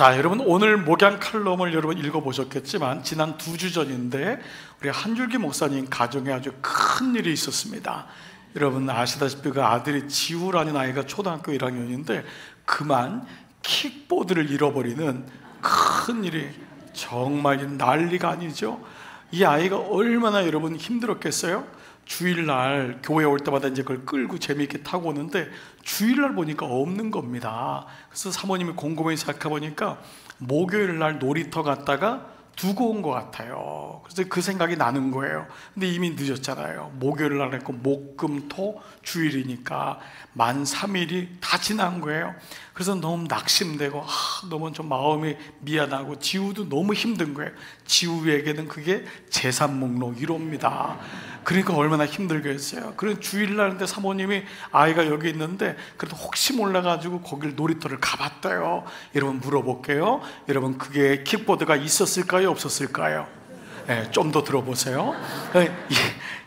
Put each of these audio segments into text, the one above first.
자, 여러분 오늘 목양 칼럼을 여러분 읽어보셨겠지만 지난 두 주 전인데 우리 한줄기 목사님 가정에 아주 큰 일이 있었습니다. 여러분 아시다시피 그 아들이 지우라는 아이가 초등학교 1학년인데 그만 킥보드를 잃어버리는 큰 일이 정말 난리가 아니죠. 이 아이가 얼마나 여러분 힘들었겠어요? 주일날 교회 올 때마다 이제 그걸 끌고 재미있게 타고 오는데 주일날 보니까 없는 겁니다. 그래서 사모님이 곰곰이 생각해보니까 목요일날 놀이터 갔다가 두고 온 것 같아요. 그래서 그 생각이 나는 거예요. 근데 이미 늦었잖아요. 목요일 날 했고, 목, 금, 토, 주일이니까 만 3일이 다 지난 거예요. 그래서 너무 낙심되고, 아, 너무 좀 마음이 미안하고, 지우도 너무 힘든 거예요. 지우에게는 그게 재산 목록 1호입니다. 그러니까 얼마나 힘들겠어요. 그런 주일날 인데 사모님이 아이가 여기 있는데 그래도 혹시 몰라가지고 거길 놀이터를 가봤대요. 여러분 물어볼게요. 여러분 그게 킥보드가 있었을까요? 없었을까요? 네, 예, 좀더 들어보세요.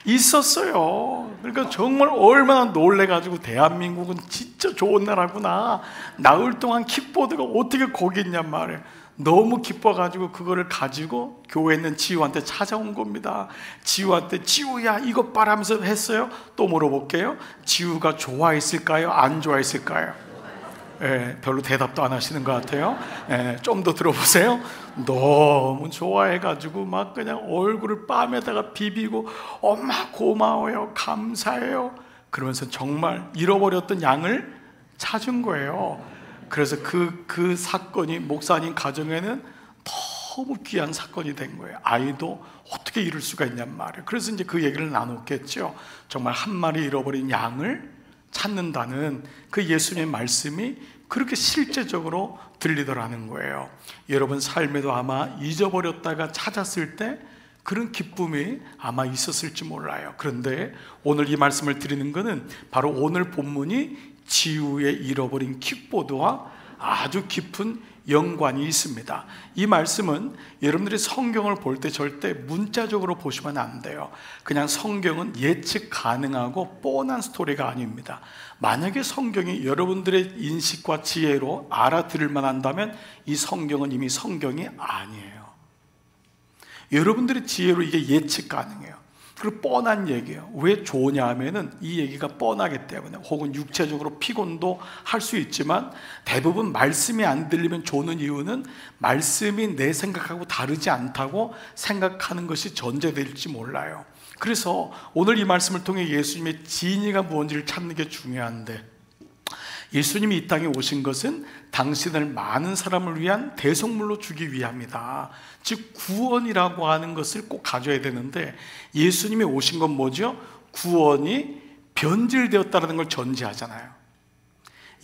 네, 있었어요. 그러니까 정말 얼마나 놀래가지고 대한민국은 진짜 좋은 나라구나. 나흘 동안 킥보드가 어떻게 거기 있냔 말이에요. 너무 기뻐가지고 그거를 가지고 교회에 있는 지우한테 찾아온 겁니다. 지우한테 지우야 이것 바라면서 했어요. 또 물어볼게요. 지우가 좋아했을까요? 안 좋아했을까요? 예, 별로 대답도 안 하시는 것 같아요. 예, 좀 더 들어보세요. 너무 좋아해가지고 막 그냥 얼굴을 뺨에다가 비비고 엄마 고마워요, 감사해요. 그러면서 정말 잃어버렸던 양을 찾은 거예요. 그래서 그, 그 사건이 목사님 가정에는 너무 귀한 사건이 된 거예요. 아이도 어떻게 이룰 수가 있냔 말이에요. 그래서 이제 그 얘기를 나눴겠죠. 정말 한 마리 잃어버린 양을 찾는다는 그 예수님의 말씀이 그렇게 실제적으로 들리더라는 거예요. 여러분 삶에도 아마 잊어버렸다가 찾았을 때 그런 기쁨이 아마 있었을지 몰라요. 그런데 오늘 이 말씀을 드리는 것은 바로 오늘 본문이 지우의 잃어버린 킥보드와 아주 깊은 연관이 있습니다. 이 말씀은 여러분들이 성경을 볼 때 절대 문자적으로 보시면 안 돼요. 그냥 성경은 예측 가능하고 뻔한 스토리가 아닙니다. 만약에 성경이 여러분들의 인식과 지혜로 알아들을 만한다면 이 성경은 이미 성경이 아니에요. 여러분들의 지혜로 이게 예측 가능해요. 그 뻔한 얘기예요. 왜 좋으냐 하면은 이 얘기가 뻔하기 때문에 혹은 육체적으로 피곤도 할 수 있지만 대부분 말씀이 안 들리면 좋는 이유는 말씀이 내 생각하고 다르지 않다고 생각하는 것이 전제될지 몰라요. 그래서 오늘 이 말씀을 통해 예수님의 진의가 무엇인지를 찾는 게 중요한데 예수님이 이 땅에 오신 것은 당신을 많은 사람을 위한 대성물로 주기 위함이다. 즉 구원이라고 하는 것을 꼭 가져야 되는데 예수님이 오신 건 뭐죠? 구원이 변질되었다는 걸 전제하잖아요.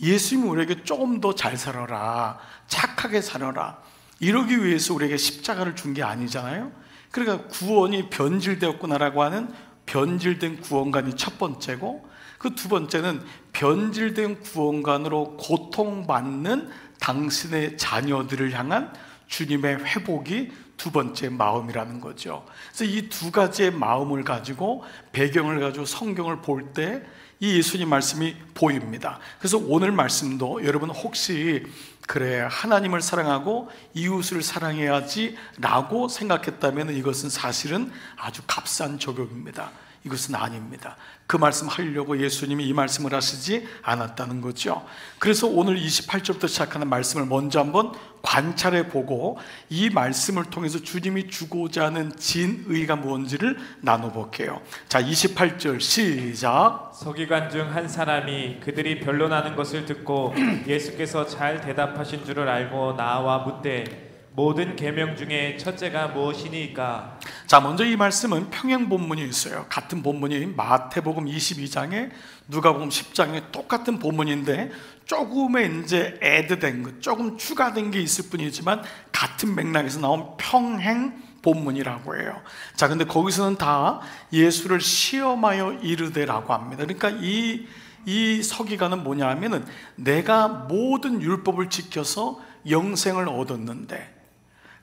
예수님이 우리에게 조금 더 잘 살아라, 착하게 살아라. 이러기 위해서 우리에게 십자가를 준 게 아니잖아요. 그러니까 구원이 변질되었구나라고 하는 변질된 구원관이 첫 번째고 그 두 번째는 변질된 구원관으로 고통받는 당신의 자녀들을 향한 주님의 회복이 두 번째 마음이라는 거죠. 그래서 이 두 가지의 마음을 가지고 배경을 가지고 성경을 볼 때 이 예수님 말씀이 보입니다. 그래서 오늘 말씀도 여러분 혹시 그래 하나님을 사랑하고 이웃을 사랑해야지라고 생각했다면 이것은 사실은 아주 값싼 적용입니다. 이것은 아닙니다. 그 말씀 하려고 예수님이 이 말씀을 하시지 않았다는 거죠. 그래서 오늘 28절부터 시작하는 말씀을 먼저 한번 관찰해 보고 이 말씀을 통해서 주님이 주고자 하는 진의가 뭔지를 나눠 볼게요. 자, 28절 시작. 서기관 중 한 사람이 그들이 변론하는 것을 듣고 예수께서 잘 대답하신 줄을 알고 나와 묻되 모든 계명 중에 첫째가 무엇이니까? 자, 먼저 이 말씀은 평행 본문이 있어요. 같은 본문이 마태복음 22장에 누가복음 10장에 똑같은 본문인데 조금의 이제 애드된 것, 조금 추가된 게 있을 뿐이지만 같은 맥락에서 나온 평행 본문이라고 해요. 자, 근데 거기서는 다 예수를 시험하여 이르되라고 합니다. 그러니까 이, 이 서기관은 뭐냐 하면은 내가 모든 율법을 지켜서 영생을 얻었는데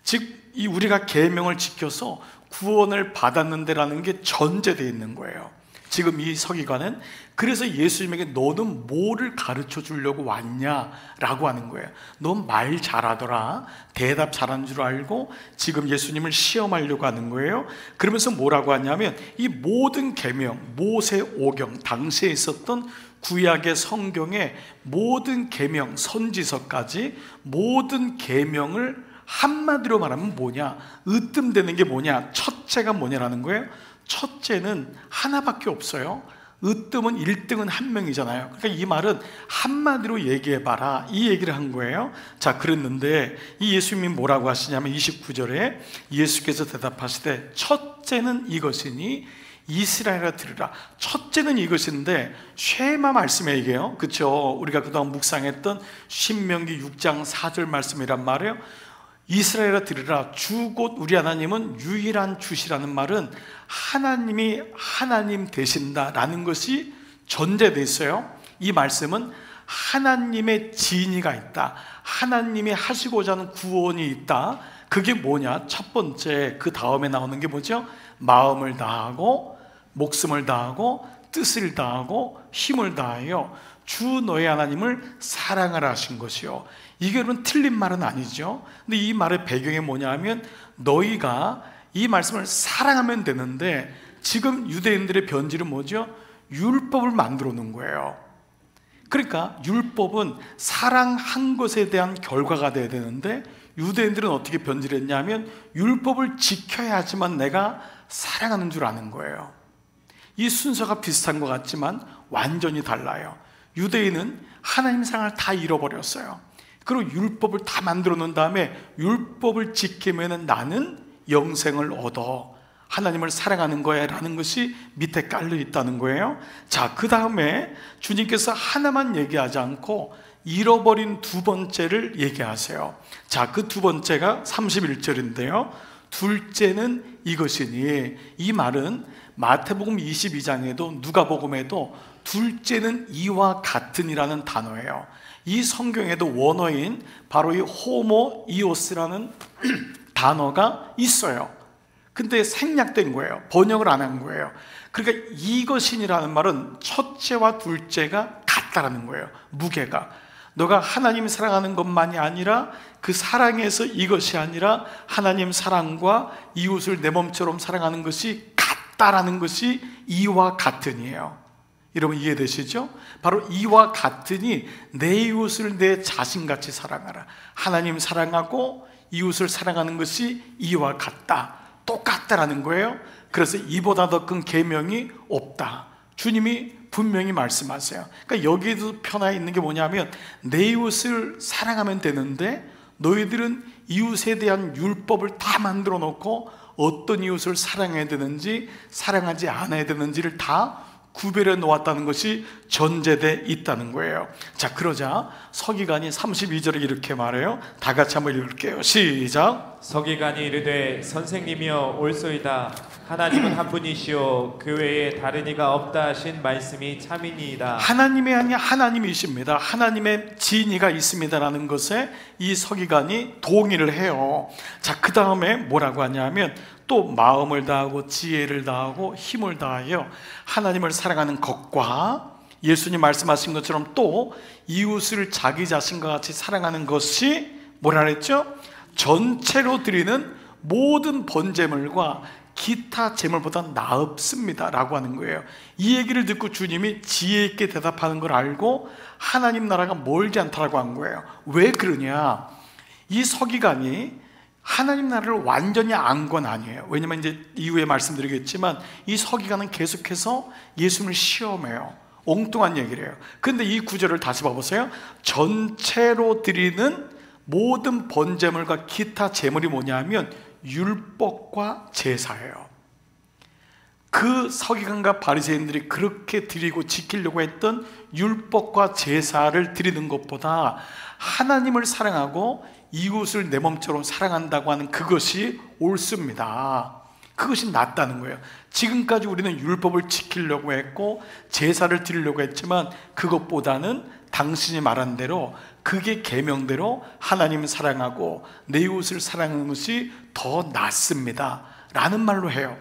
즉, 이 우리가 계명을 지켜서 구원을 받았는데라는 게 전제되어 있는 거예요. 지금 이 서기관은 그래서 예수님에게 너는 뭐를 가르쳐 주려고 왔냐라고 하는 거예요. 넌 말 잘하더라. 대답 잘하는 줄 알고 지금 예수님을 시험하려고 하는 거예요. 그러면서 뭐라고 하냐면 이 모든 계명, 모세 오경 당시에 있었던 구약의 성경의 모든 계명, 선지서까지 모든 계명을 한마디로 말하면 뭐냐? 으뜸되는 게 뭐냐? 첫째가 뭐냐라는 거예요. 첫째는 하나밖에 없어요. 으뜸은 1등은 한 명이잖아요. 그러니까 이 말은 한마디로 얘기해봐라. 이 얘기를 한 거예요. 자, 그랬는데 이 예수님이 뭐라고 하시냐면 29절에 예수께서 대답하시되 첫째는 이것이니 이스라엘아 들으라. 첫째는 이것인데 쉐마 말씀에 얘기해요. 그렇죠? 우리가 그동안 묵상했던 신명기 6장 4절 말씀이란 말이에요. 이스라엘아 들으라. 주 곧 우리 하나님은 유일한 주시라는 말은 하나님이 하나님 되신다라는 것이 전제되어 있어요. 이 말씀은 하나님의 진의가 있다. 하나님이 하시고자 하는 구원이 있다. 그게 뭐냐? 첫 번째 그 다음에 나오는 게 뭐죠? 마음을 다하고 목숨을 다하고 뜻을 다하고 힘을 다하여 주 너의 하나님을 사랑하라 하신 것이요 이게 그 틀린 말은 아니죠 근데 이 말의 배경이 뭐냐면 너희가 이 말씀을 사랑하면 되는데 지금 유대인들의 변질은 뭐죠? 율법을 만들어 놓은 거예요 그러니까 율법은 사랑한 것에 대한 결과가 돼야 되는데 유대인들은 어떻게 변질했냐면 율법을 지켜야지만 내가 사랑하는 줄 아는 거예요 이 순서가 비슷한 것 같지만 완전히 달라요 유대인은 하나님 사랑을 다 잃어버렸어요. 그리고 율법을 다 만들어 놓은 다음에 율법을 지키면 나는 영생을 얻어. 하나님을 사랑하는 거야 라는 것이 밑에 깔려 있다는 거예요. 자, 그 다음에 주님께서 하나만 얘기하지 않고 잃어버린 두 번째를 얘기하세요. 자, 그 두 번째가 31절인데요. 둘째는 이것이니 이 말은 마태복음 22장에도 누가복음에도 둘째는 이와 같은이라는 단어예요. 이 성경에도 원어인 바로 이 호모 이오스라는 단어가 있어요. 근데 생략된 거예요. 번역을 안 한 거예요. 그러니까 이것이라는 말은 첫째와 둘째가 같다라는 거예요. 무게가. 너가 하나님 사랑하는 것만이 아니라 그 사랑에서 이것이 아니라 하나님 사랑과 이웃을 내 몸처럼 사랑하는 것이 같다라는 것이 이와 같은이에요. 여러분 이해되시죠? 바로 이와 같으니 내 이웃을 내 자신같이 사랑하라. 하나님 사랑하고 이웃을 사랑하는 것이 이와 같다. 똑같다라는 거예요. 그래서 이보다 더 큰 계명이 없다. 주님이 분명히 말씀하세요. 그러니까 여기에도 편하 있는 게 뭐냐면 내 이웃을 사랑하면 되는데 너희들은 이웃에 대한 율법을 다 만들어 놓고 어떤 이웃을 사랑해야 되는지 사랑하지 않아야 되는지를 다 구별해 놓았다는 것이 전제돼 있다는 거예요. 자, 그러자 서기관이 32절에 이렇게 말해요. 다 같이 한번 읽을게요. 시작. 서기관이 이르되 선생님이여 올소이다. 하나님은 한 분이시오 그 외에 다른 이가 없다 하신 말씀이 참이니이다. 하나님이 아니 하나님이십니다. 하나님의 진이가 있습니다라는 것에 이 서기관이 동의를 해요. 자, 그 다음에 뭐라고 하냐면 또 마음을 다하고 지혜를 다하고 힘을 다하여 하나님을 사랑하는 것과 예수님 말씀하신 것처럼 또 이웃을 자기 자신과 같이 사랑하는 것이 뭐라 그랬죠? 전체로 드리는 모든 번제물과 기타 제물보다 나읍습니다 라고 하는 거예요. 이 얘기를 듣고 주님이 지혜 있게 대답하는 걸 알고 하나님 나라가 멀지 않다라고 한 거예요. 왜 그러냐? 이 서기관이 하나님 나라를 완전히 안 건 아니에요. 왜냐면 이제 이후에 말씀드리겠지만 이 서기관은 계속해서 예수님을 시험해요. 엉뚱한 얘기를 해요. 근데 이 구절을 다시 봐보세요. 전체로 드리는 모든 번제물과 기타 제물이 뭐냐면 율법과 제사예요. 그 서기관과 바리새인들이 그렇게 드리고 지키려고 했던 율법과 제사를 드리는 것보다 하나님을 사랑하고 이웃을 내 몸처럼 사랑한다고 하는 그것이 옳습니다. 그것이 낫다는 거예요. 지금까지 우리는 율법을 지키려고 했고 제사를 드리려고 했지만 그것보다는 당신이 말한 대로 그게 계명대로 하나님 사랑하고 내 이웃을 사랑하는 것이 더 낫습니다. 라는 말로 해요.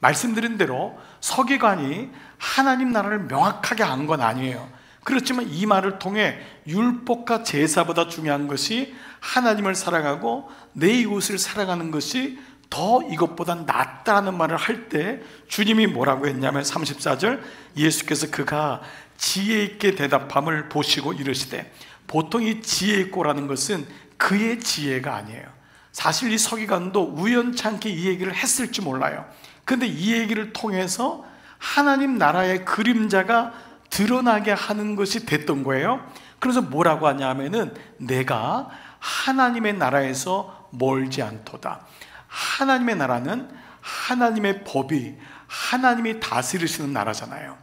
말씀드린 대로 서기관이 하나님 나라를 명확하게 안 건 아니에요. 그렇지만 이 말을 통해 율법과 제사보다 중요한 것이 하나님을 사랑하고 내 이웃을 사랑하는 것이 더 이것보다 낫다는 말을 할 때 주님이 뭐라고 했냐면 34절 예수께서 그가 지혜 있게 대답함을 보시고 이르시되 보통 이 지혜 있고라는 것은 그의 지혜가 아니에요. 사실 이 서기관도 우연찮게 이 얘기를 했을지 몰라요. 근데 이 얘기를 통해서 하나님 나라의 그림자가 드러나게 하는 것이 됐던 거예요. 그래서 뭐라고 하냐면은 내가 하나님의 나라에서 멀지 않도다. 하나님의 나라는 하나님의 법이 하나님이 다스리시는 나라잖아요.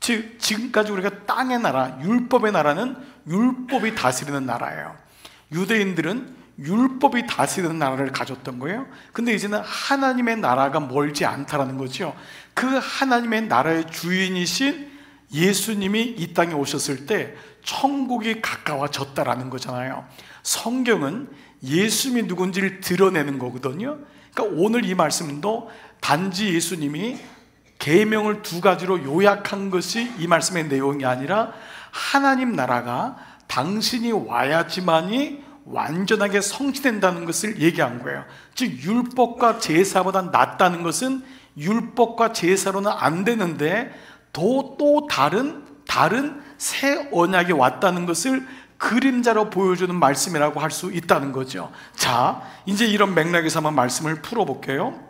즉 지금까지 우리가 땅의 나라, 율법의 나라는 율법이 다스리는 나라예요. 유대인들은 율법이 다스리는 나라를 가졌던 거예요. 근데 이제는 하나님의 나라가 멀지 않다라는 거죠. 그 하나님의 나라의 주인이신 예수님이 이 땅에 오셨을 때 천국이 가까워졌다라는 거잖아요. 성경은 예수님이 누군지를 드러내는 거거든요. 그러니까 오늘 이 말씀도 단지 예수님이 계명을 두 가지로 요약한 것이 이 말씀의 내용이 아니라 하나님 나라가 당신이 와야지만이 완전하게 성취된다는 것을 얘기한 거예요. 즉 율법과 제사보다 낫다는 것은 율법과 제사로는 안 되는데 또, 또 다른 다른 새 언약이 왔다는 것을 그림자로 보여주는 말씀이라고 할 수 있다는 거죠. 자, 이제 이런 맥락에서 한번 말씀을 풀어볼게요.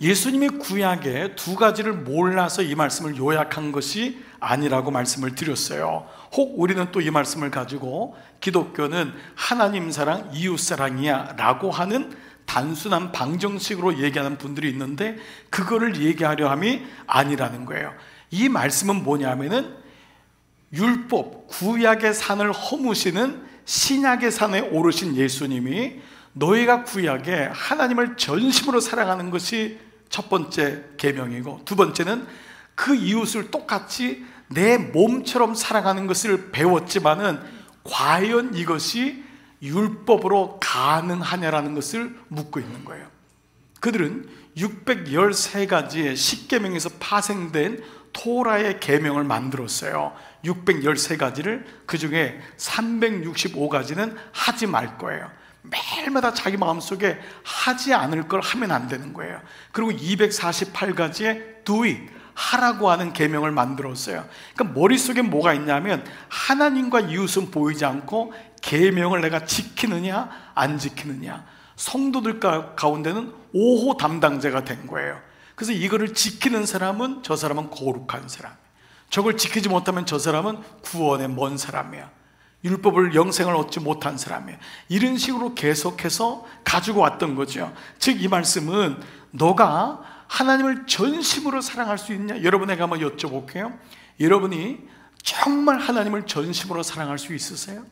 예수님이 구약에 두 가지를 몰라서 이 말씀을 요약한 것이 아니라고 말씀을 드렸어요. 혹 우리는 또 이 말씀을 가지고 기독교는 하나님 사랑, 이웃 사랑이야 라고 하는 단순한 방정식으로 얘기하는 분들이 있는데 그거를 얘기하려 함이 아니라는 거예요. 이 말씀은 뭐냐면은 율법, 구약의 산을 허무시는 신약의 산에 오르신 예수님이 너희가 구약에 하나님을 전심으로 사랑하는 것이 첫 번째 계명이고 두 번째는 그 이웃을 똑같이 내 몸처럼 사랑하는 것을 배웠지만은 과연 이것이 율법으로 가능하냐라는 것을 묻고 있는 거예요. 그들은 613가지의 십계명에서 파생된 토라의 계명을 만들었어요. 613가지를 그 중에 365가지는 하지 말 거예요. 매일마다 자기 마음속에 하지 않을 걸 하면 안 되는 거예요. 그리고 248가지의 do it, 하라고 하는 계명을 만들었어요. 그러니까 머릿속에 뭐가 있냐면 하나님과 이웃은 보이지 않고 계명을 내가 지키느냐 안 지키느냐. 성도들 가운데는 5호 담당자가 된 거예요. 그래서 이거를 지키는 사람은 저 사람은 거룩한 사람. 저걸 지키지 못하면 저 사람은 구원의 먼 사람이야. 율법을 영생을 얻지 못한 사람이에요. 이런 식으로 계속해서 가지고 왔던 거죠. 즉, 이 말씀은 너가 하나님을 전심으로 사랑할 수 있냐? 여러분에게 한번 여쭤볼게요. 여러분이 정말 하나님을 전심으로 사랑할 수 있으세요?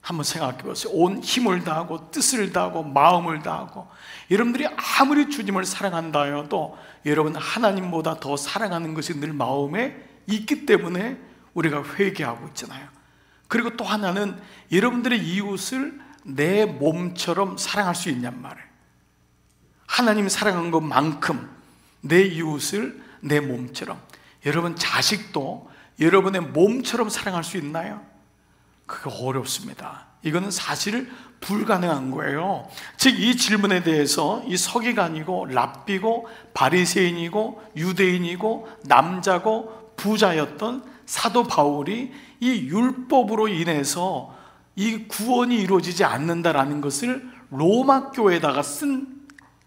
한번 생각해 보세요. 온 힘을 다하고 뜻을 다하고 마음을 다하고 여러분들이 아무리 주님을 사랑한다 해도 여러분 하나님보다 더 사랑하는 것이 늘 마음에 있기 때문에 우리가 회개하고 있잖아요. 그리고 또 하나는 여러분들의 이웃을 내 몸처럼 사랑할 수 있냔 말이에요. 하나님 사랑한 것만큼 내 이웃을 내 몸처럼 여러분 자식도 여러분의 몸처럼 사랑할 수 있나요? 그게 어렵습니다. 이거는 사실 불가능한 거예요. 즉 이 질문에 대해서 이 서기관이고 랍비고 바리새인이고 유대인이고 남자고 부자였던 사도 바울이 이 율법으로 인해서 이 구원이 이루어지지 않는다라는 것을 로마 교회에다가 쓴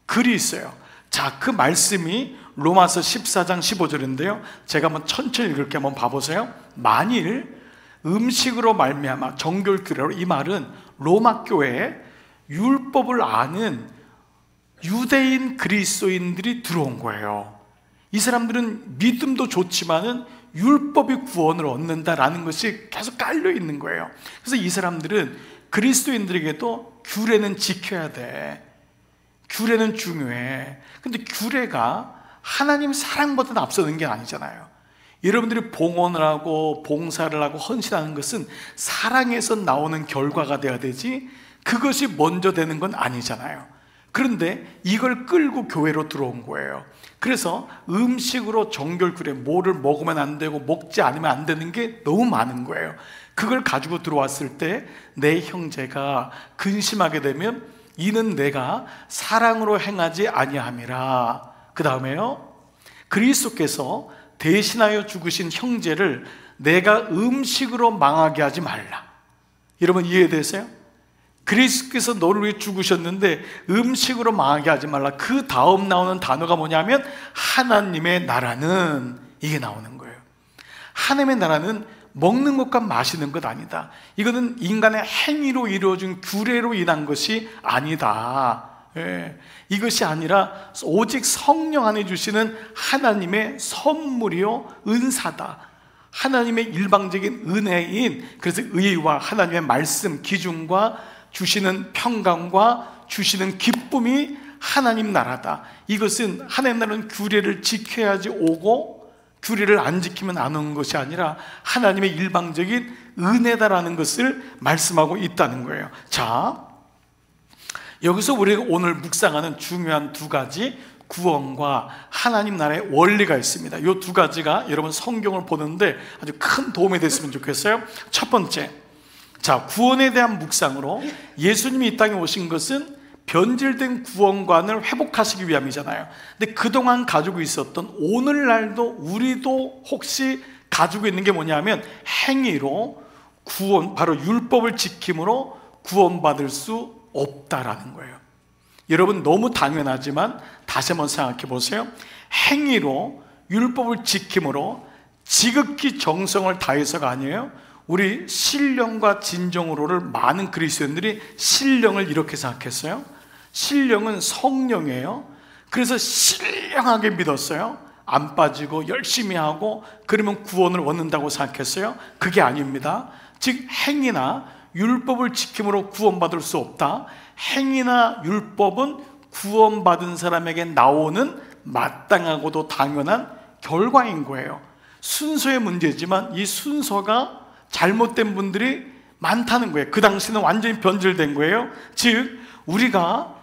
글이 있어요. 자, 그 말씀이 로마서 14장 15절인데요. 제가 한번 천천히 읽을게 한번 봐보세요. 만일 음식으로 말미암아 정결교례로 이 말은 로마 교회에 율법을 아는 유대인 그리스도인들이 들어온 거예요. 이 사람들은 믿음도 좋지만은 율법이 구원을 얻는다라는 것이 계속 깔려 있는 거예요. 그래서 이 사람들은 그리스도인들에게도 규례는 지켜야 돼. 규례는 중요해. 근데 규례가 하나님 사랑보다 앞서는 게 아니잖아요. 여러분들이 봉헌을 하고 봉사를 하고 헌신하는 것은 사랑에서 나오는 결과가 돼야 되지 그것이 먼저 되는 건 아니잖아요. 그런데 이걸 끌고 교회로 들어온 거예요. 그래서 음식으로 정결구래 뭐를 먹으면 안 되고 먹지 않으면 안 되는 게 너무 많은 거예요. 그걸 가지고 들어왔을 때 내 형제가 근심하게 되면 이는 내가 사랑으로 행하지 아니함이라. 그 다음에요. 그리스도께서 대신하여 죽으신 형제를 내가 음식으로 망하게 하지 말라. 여러분 이해되세요? 그리스도께서 너를 위해 죽으셨는데 음식으로 망하게 하지 말라. 그 다음 나오는 단어가 뭐냐면 하나님의 나라는 이게 나오는 거예요. 하나님의 나라는 먹는 것과 마시는 것 아니다. 이거는 인간의 행위로 이루어진 규례로 인한 것이 아니다. 예. 이것이 아니라 오직 성령 안에 주시는 하나님의 선물이요 은사다. 하나님의 일방적인 은혜인 그래서 의와 하나님의 말씀 기준과 주시는 평강과 주시는 기쁨이 하나님 나라다. 이것은 하나님 나라는 규례를 지켜야지 오고 규례를 안 지키면 안 오는 것이 아니라 하나님의 일방적인 은혜다라는 것을 말씀하고 있다는 거예요. 자, 여기서 우리가 오늘 묵상하는 중요한 두 가지 구원과 하나님 나라의 원리가 있습니다. 이 두 가지가 여러분 성경을 보는데 아주 큰 도움이 됐으면 좋겠어요. 첫 번째, 자, 구원에 대한 묵상으로 예수님이 이 땅에 오신 것은 변질된 구원관을 회복하시기 위함이잖아요. 근데 그동안 가지고 있었던 오늘날도 우리도 혹시 가지고 있는 게 뭐냐면 행위로 구원, 바로 율법을 지킴으로 구원받을 수 없다라는 거예요. 여러분 너무 당연하지만 다시 한번 생각해 보세요. 행위로 율법을 지킴으로 지극히 정성을 다해서가 아니에요. 우리 신령과 진정으로를 많은 그리스도인들이 신령을 이렇게 생각했어요. 신령은 성령이에요. 그래서 신령하게 믿었어요. 안 빠지고 열심히 하고 그러면 구원을 얻는다고 생각했어요. 그게 아닙니다. 즉 행위나 율법을 지킴으로 구원받을 수 없다. 행위나 율법은 구원받은 사람에게 나오는 마땅하고도 당연한 결과인 거예요. 순서의 문제지만 이 순서가 잘못된 분들이 많다는 거예요. 그 당시는 완전히 변질된 거예요. 즉, 우리가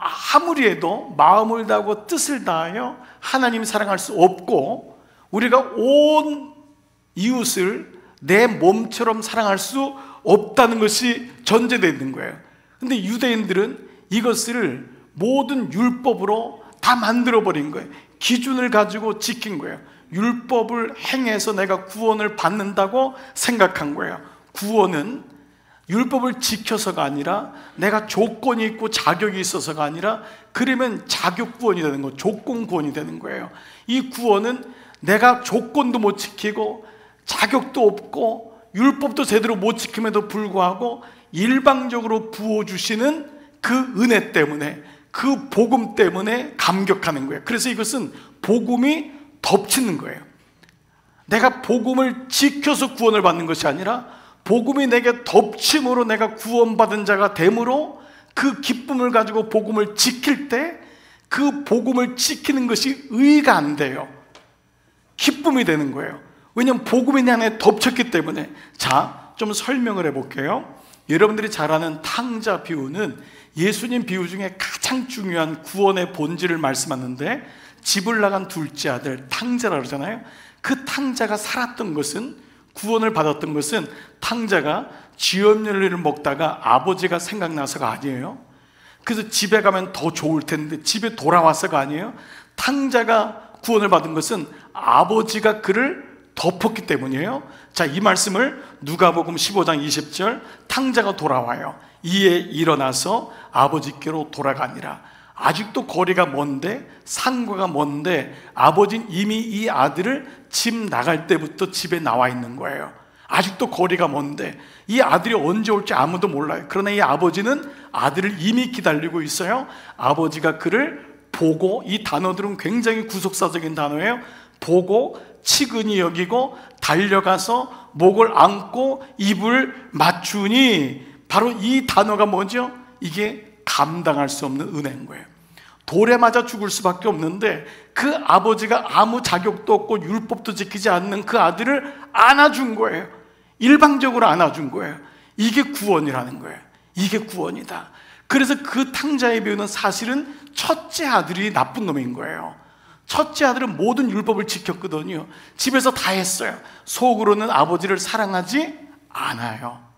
아무리 해도 마음을 다하고 뜻을 다하여 하나님 사랑할 수 없고 우리가 온 이웃을 내 몸처럼 사랑할 수 없다는 것이 전제되어 있는 거예요. 근데 유대인들은 이것을 모든 율법으로 다 만들어 버린 거예요. 기준을 가지고 지킨 거예요. 율법을 행해서 내가 구원을 받는다고 생각한 거예요. 구원은 율법을 지켜서가 아니라 내가 조건이 있고 자격이 있어서가 아니라 그러면 자격 구원이 되는 거, 조건 구원이 되는 거예요. 이 구원은 내가 조건도 못 지키고 자격도 없고 율법도 제대로 못 지킴에도 불구하고 일방적으로 부어 주시는 그 은혜 때문에 그 복음 때문에 감격하는 거예요. 그래서 이것은 복음이 덮치는 거예요. 내가 복음을 지켜서 구원을 받는 것이 아니라 복음이 내게 덮침으로 내가 구원받은 자가 됨으로 그 기쁨을 가지고 복음을 지킬 때 그 복음을 지키는 것이 의가 안 돼요. 기쁨이 되는 거예요. 왜냐하면 복음이 내 안에 덮쳤기 때문에. 자, 좀 설명을 해볼게요. 여러분들이 잘 아는 탕자 비유는 예수님 비유 중에 가장 중요한 구원의 본질을 말씀하는데 집을 나간 둘째 아들 탕자라 그러잖아요. 그 탕자가 살았던 것은 구원을 받았던 것은 탕자가 쥐염열리를 먹다가 아버지가 생각나서가 아니에요. 그래서 집에 가면 더 좋을 텐데 집에 돌아와서가 아니에요. 탕자가 구원을 받은 것은 아버지가 그를 덮었기 때문이에요. 자, 이 말씀을 누가복음 15장 20절 탕자가 돌아와요. 이에 일어나서 아버지께로 돌아가니라. 아직도 거리가 먼데 상과가 먼데 아버지는 이미 이 아들을 집 나갈 때부터 집에 나와 있는 거예요. 아직도 거리가 먼데 이 아들이 언제 올지 아무도 몰라요. 그러나 이 아버지는 아들을 이미 기다리고 있어요. 아버지가 그를 보고 이 단어들은 굉장히 구속사적인 단어예요. 보고 치근히 여기고 달려가서 목을 안고 입을 맞추니 바로 이 단어가 뭐죠? 이게 감당할 수 없는 은혜인 거예요. 돌에 맞아 죽을 수밖에 없는데 그 아버지가 아무 자격도 없고 율법도 지키지 않는 그 아들을 안아준 거예요. 일방적으로 안아준 거예요. 이게 구원이라는 거예요. 이게 구원이다. 그래서 그 탕자의 배우는 사실은 첫째 아들이 나쁜 놈인 거예요. 첫째 아들은 모든 율법을 지켰거든요. 집에서 다 했어요. 속으로는 아버지를 사랑하지 않아요.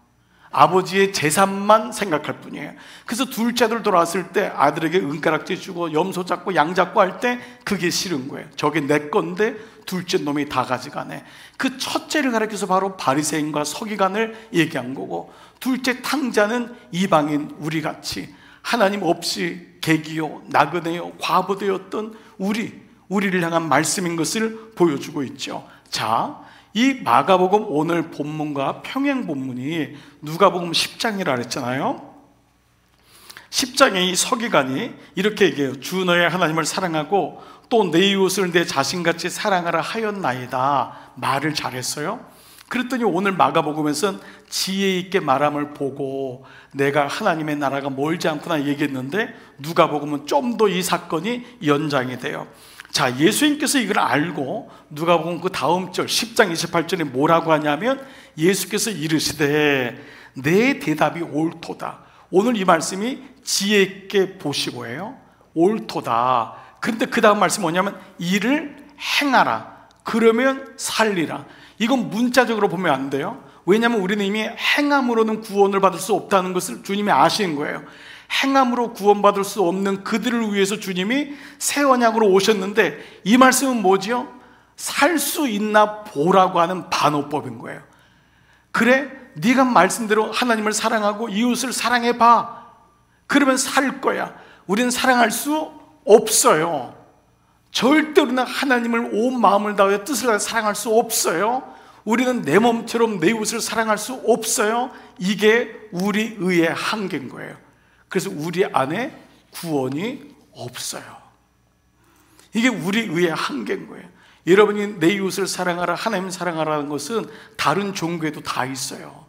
아버지의 재산만 생각할 뿐이에요. 그래서 둘째 아들 돌아왔을 때 아들에게 은가락지 주고 염소 잡고 양 잡고 할 때 그게 싫은 거예요. 저게 내 건데 둘째 놈이 다 가져가네. 그 첫째를 가리켜서 바로 바리새인과 서기관을 얘기한 거고 둘째 탕자는 이방인 우리 같이 하나님 없이 개기요 나그네요 과부되었던 우리 우리를 향한 말씀인 것을 보여주고 있죠. 자, 이 마가복음 오늘 본문과 평행 본문이 누가복음 10장이라 그랬잖아요. 10장에 이 서기관이 이렇게 얘기해요. 주 너의 하나님을 사랑하고 또 내 이웃을 내 자신같이 사랑하라 하였나이다. 말을 잘했어요. 그랬더니 오늘 마가복음에서는 지혜 있게 말함을 보고 내가 하나님의 나라가 멀지 않구나 얘기했는데 누가복음은 좀 더 이 사건이 연장이 돼요. 자, 예수님께서 이걸 알고 누가 보면 그 다음 절 10장 28절에 뭐라고 하냐면 예수께서 이르시되 내 대답이 옳도다. 오늘 이 말씀이 지혜 있게 보시고예요. 옳도다. 근데 그 다음 말씀 뭐냐면 이를 행하라. 그러면 살리라. 이건 문자적으로 보면 안 돼요. 왜냐하면 우리는 이미 행함으로는 구원을 받을 수 없다는 것을 주님이 아시는 거예요. 행함으로 구원받을 수 없는 그들을 위해서 주님이 새 언약으로 오셨는데 이 말씀은 뭐지요? 살 수 있나 보라고 하는 반어법인 거예요. 그래, 네가 말씀대로 하나님을 사랑하고 이웃을 사랑해 봐. 그러면 살 거야. 우리는 사랑할 수 없어요. 절대로는 하나님을 온 마음을 다하여 뜻을 다해 사랑할 수 없어요. 우리는 내 몸처럼 내 이웃을 사랑할 수 없어요. 이게 우리 의의 한계인 거예요. 그래서 우리 안에 구원이 없어요. 이게 우리 의의 한계인 거예요. 여러분이 내 이웃을 사랑하라, 하나님 사랑하라는 것은 다른 종교에도 다 있어요.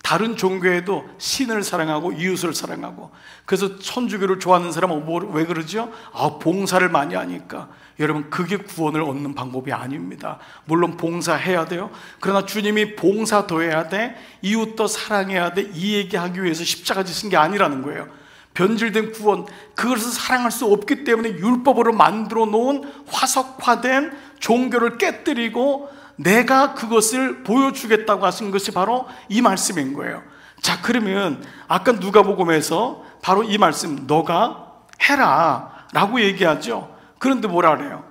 다른 종교에도 신을 사랑하고 이웃을 사랑하고 그래서 천주교를 좋아하는 사람은 뭐, 왜 그러죠? 아, 봉사를 많이 하니까. 여러분, 그게 구원을 얻는 방법이 아닙니다. 물론 봉사해야 돼요. 그러나 주님이 봉사 더 해야 돼. 이웃도 사랑해야 돼. 이 얘기하기 위해서 십자가 지신 게 아니라는 거예요. 변질된 구원, 그것을 사랑할 수 없기 때문에 율법으로 만들어 놓은 화석화된 종교를 깨뜨리고 내가 그것을 보여주겠다고 하신 것이 바로 이 말씀인 거예요. 자, 그러면 아까 누가복음에서 바로 이 말씀 너가 해라 라고 얘기하죠. 그런데 뭐라 그래요?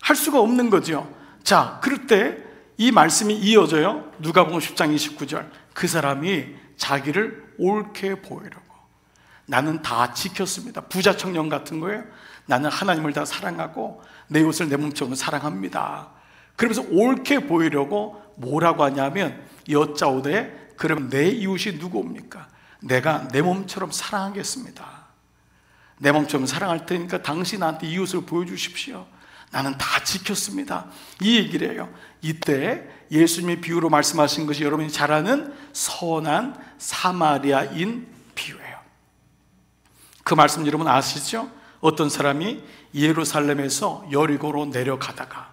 할 수가 없는 거죠. 자, 그럴 때 이 말씀이 이어져요. 누가복음 10장 29절. 그 사람이 자기를 옳게 보이려고. 나는 다 지켰습니다. 부자 청년 같은 거예요. 나는 하나님을 다 사랑하고 내 이웃을 내 몸처럼 사랑합니다. 그러면서 옳게 보이려고 뭐라고 하냐면 여짜오되 그럼 내 이웃이 누구입니까? 내가 내 몸처럼 사랑하겠습니다. 내 몸처럼 사랑할 테니까 당신 나한테 이웃을 보여주십시오. 나는 다 지켰습니다. 이 얘기를 해요. 이때 예수님의 비유로 말씀하신 것이 여러분이 잘 아는 선한 사마리아인 비유예요. 그 말씀 여러분 아시죠? 어떤 사람이 예루살렘에서 여리고로 내려가다가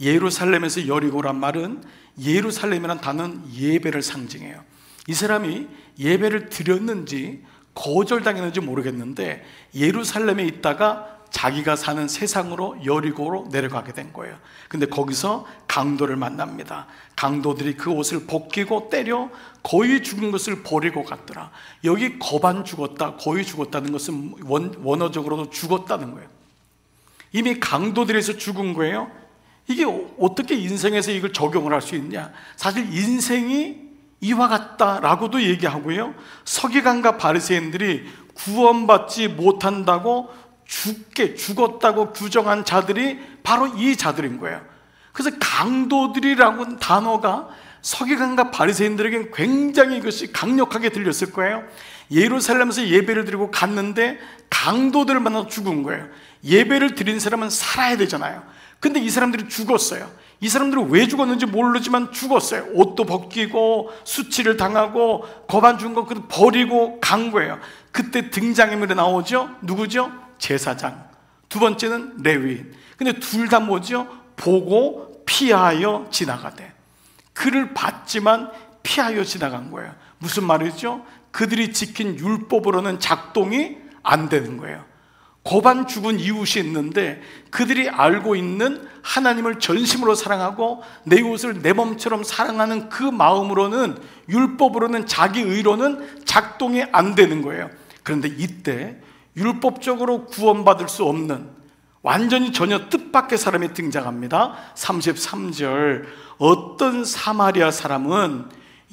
예루살렘에서 여리고란 말은 예루살렘이란 단어는 예배를 상징해요. 이 사람이 예배를 드렸는지 거절당했는지 모르겠는데 예루살렘에 있다가 자기가 사는 세상으로 여리고로 내려가게 된 거예요. 근데 거기서 강도를 만납니다. 강도들이 그 옷을 벗기고 때려 거의 죽은 것을 버리고 갔더라. 여기 거반 죽었다, 거의 죽었다는 것은 원, 원어적으로도 죽었다는 거예요. 이미 강도들에서 죽은 거예요. 이게 어떻게 인생에서 이걸 적용을 할 수 있냐? 사실 인생이 이와 같다라고도 얘기하고요. 서기관과 바리새인들이 구원받지 못한다고 죽게 죽었다고 규정한 자들이 바로 이 자들인 거예요. 그래서 강도들이라고 단어가 서기관과 바리새인들에게 굉장히 이것이 강력하게 들렸을 거예요. 예루살렘에서 예배를 드리고 갔는데 강도들을 만나 죽은 거예요. 예배를 드린 사람은 살아야 되잖아요. 근데 이 사람들이 죽었어요. 이 사람들은 왜 죽었는지 모르지만 죽었어요. 옷도 벗기고 수치를 당하고 거반 준거 버리고 간 거예요. 그때 등장인물이 나오죠. 누구죠? 제사장. 두 번째는 레위인. 근데 둘 다 뭐죠? 보고 피하여 지나가대. 그를 봤지만 피하여 지나간 거예요. 무슨 말이죠? 그들이 지킨 율법으로는 작동이 안 되는 거예요. 고반 죽은 이웃이 있는데 그들이 알고 있는 하나님을 전심으로 사랑하고 내 이웃을 내 몸처럼 사랑하는 그 마음으로는 율법으로는 자기 의로는 작동이 안 되는 거예요. 그런데 이때 율법적으로 구원받을 수 없는 완전히 전혀 뜻밖의 사람이 등장합니다. 33절 어떤 사마리아 사람은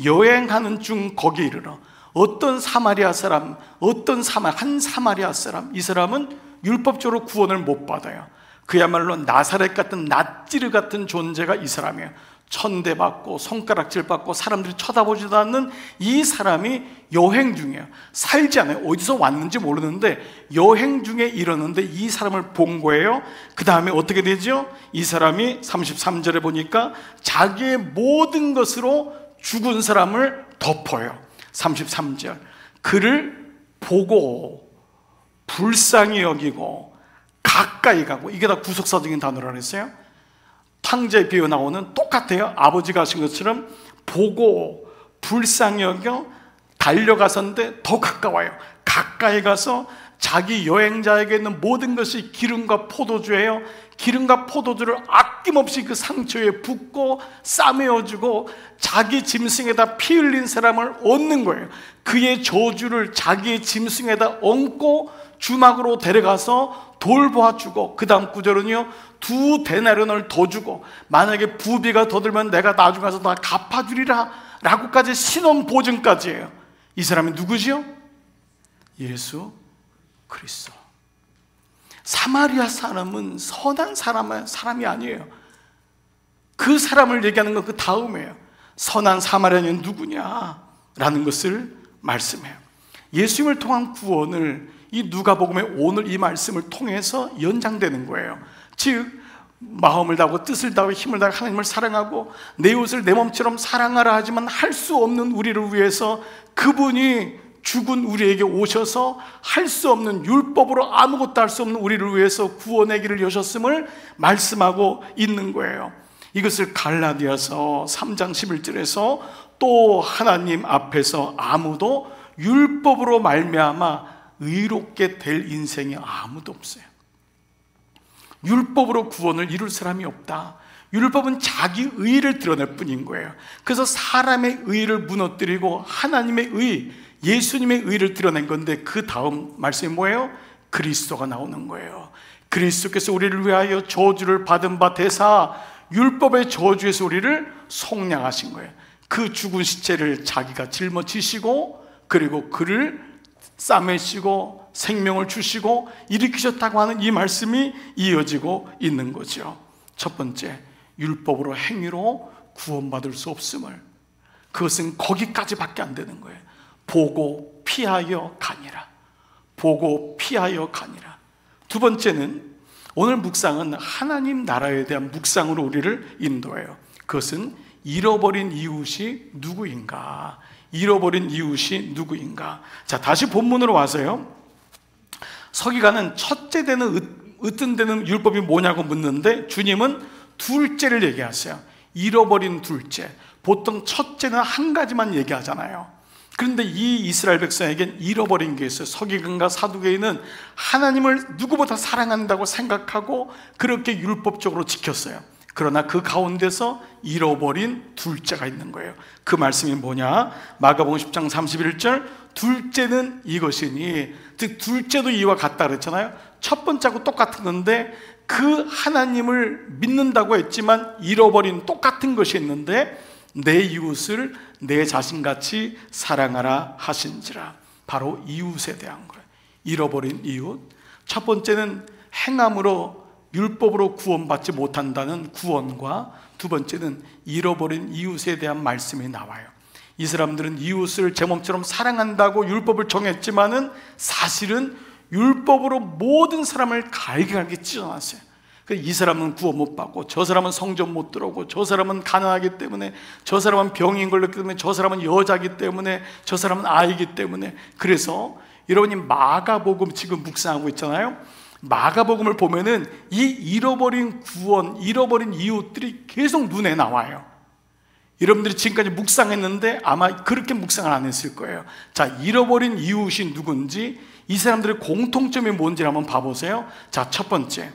여행하는 중 거기에 이르러 어떤 사마리아 사람, 어떤 사마, 한 사마리아 사람, 이 사람은 율법적으로 구원을 못 받아요. 그야말로 나사렛 같은 낫지르 같은 존재가 이 사람이에요. 천대받고 손가락질 받고 사람들이 쳐다보지도 않는 이 사람이 여행 중이에요. 살지 않아요. 어디서 왔는지 모르는데 여행 중에 이러는데 이 사람을 본 거예요. 그 다음에 어떻게 되죠? 이 사람이 33절에 보니까 자기의 모든 것으로 죽은 사람을 덮어요. 33절. 그를 보고 불쌍히 여기고 가까이 가고 이게 다 구속사적인 단어라 그랬어요. 탕자에 비어 나오는 똑같아요. 아버지가 하신 것처럼 보고 불쌍히 여겨 달려가서인데 더 가까워요. 가까이 가서 자기 여행자에게 있는 모든 것이 기름과 포도주예요. 기름과 포도주를 아낌없이 그 상처에 붓고 싸매어주고 자기 짐승에다 피 흘린 사람을 얻는 거예요. 그의 저주를 자기의 짐승에다 얹고 주막으로 데려가서 돌보아주고 그 다음 구절은요 두 데나리온을 더 주고 만약에 부비가 더 들면 내가 나중 가서 다 갚아주리라 라고까지 신원 보증까지예요 이 사람이 누구지요? 예수 그리스도. 사마리아 사람은 선한 사람, 사람이 아니에요. 그 사람을 얘기하는 건 그 다음이에요. 선한 사마리아는 누구냐 라는 것을 말씀해요. 예수님을 통한 구원을 이 누가복음의 오늘 이 말씀을 통해서 연장되는 거예요. 즉 마음을 다하고 뜻을 다하고 힘을 다하고 하나님을 사랑하고 내 옷을 내 몸처럼 사랑하라 하지만 할 수 없는 우리를 위해서 그분이 죽은 우리에게 오셔서 할 수 없는 율법으로 아무것도 할 수 없는 우리를 위해서 구원의 길을 여셨음을 말씀하고 있는 거예요. 이것을 갈라디아서 3장 11절에서 또 하나님 앞에서 아무도 율법으로 말미암아 의롭게 될 인생이 아무도 없어요. 율법으로 구원을 이룰 사람이 없다. 율법은 자기 의를 드러낼 뿐인 거예요. 그래서 사람의 의를 무너뜨리고 하나님의 의, 예수님의 의를 드러낸 건데 그 다음 말씀이 뭐예요? 그리스도가 나오는 거예요. 그리스도께서 우리를 위하여 저주를 받은 바 대사 율법의 저주에서 우리를 속량하신 거예요. 그 죽은 시체를 자기가 짊어지시고 그리고 그를 싸매시고 생명을 주시고 일으키셨다고 하는 이 말씀이 이어지고 있는 거죠. 첫 번째, 율법으로 행위로 구원받을 수 없음을. 그것은 거기까지밖에 안 되는 거예요. 보고 피하여 가니라. 보고 피하여 가니라. 두 번째는 오늘 묵상은 하나님 나라에 대한 묵상으로 우리를 인도해요. 그것은 잃어버린 이웃이 누구인가? 잃어버린 이웃이 누구인가? 자, 다시 본문으로 와서요. 서기관은 첫째 되는 으뜸 되는 율법이 뭐냐고 묻는데 주님은 둘째를 얘기하세요. 잃어버린 둘째. 보통 첫째는 한 가지만 얘기하잖아요. 그런데 이 이스라엘 백성에겐 잃어버린 게 있어요. 서기관과 사두개인은 하나님을 누구보다 사랑한다고 생각하고 그렇게 율법적으로 지켰어요. 그러나 그 가운데서 잃어버린 둘째가 있는 거예요. 그 말씀이 뭐냐? 마가복음 10장 31절 둘째는 이것이니 즉 둘째도 이와 같다 그랬잖아요. 첫 번째하고 똑같은 건데 그 하나님을 믿는다고 했지만 잃어버린 똑같은 것이 있는데 내 이웃을 내 자신같이 사랑하라 하신지라. 바로 이웃에 대한 거예요. 잃어버린 이웃. 첫 번째는 행함으로 율법으로 구원받지 못한다는 구원과 두 번째는 잃어버린 이웃에 대한 말씀이 나와요. 이 사람들은 이웃을 제 몸처럼 사랑한다고 율법을 정했지만은 사실은 율법으로 모든 사람을 갈게갈게 찢어놨어요. 그이 사람은 구원 못 받고 저 사람은 성전 못 들어오고 저 사람은 가난하기 때문에 저 사람은 병인 걸렸기 때문에 저 사람은 여자기 때문에 저 사람은 아이기 때문에 그래서 여러분이 마가복음 지금 묵상하고 있잖아요. 마가복음을 보면은 이 잃어버린 구원, 잃어버린 이웃들이 계속 눈에 나와요. 여러분들이 지금까지 묵상했는데 아마 그렇게 묵상을 안 했을 거예요. 자, 잃어버린 이웃이 누군지 이 사람들의 공통점이 뭔지 한번 봐보세요. 자, 첫 번째.